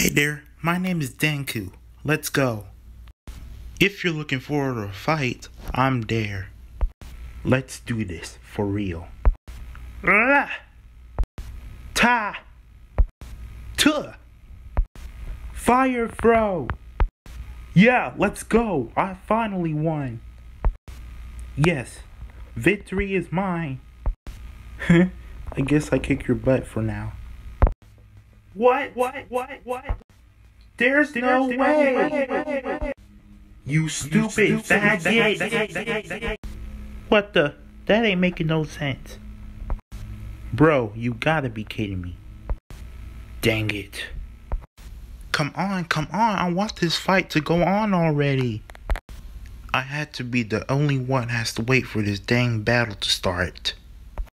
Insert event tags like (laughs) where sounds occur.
Hey there, my name is Danku. Let's go. If you're looking to a fight, I'm there. Let's do this for real. Rah! Ta! Tuh! Fire throw! Yeah, let's go! I finally won! Yes, victory is mine. (laughs) I guess I kick your butt for now. What? What? What? What? There's, no, way. You stupid faggot. What the? That ain't making no sense. Bro, you gotta be kidding me. Dang it. Come on, come on. I want this fight to go on already. I had to be the only one has to wait for this dang battle to start.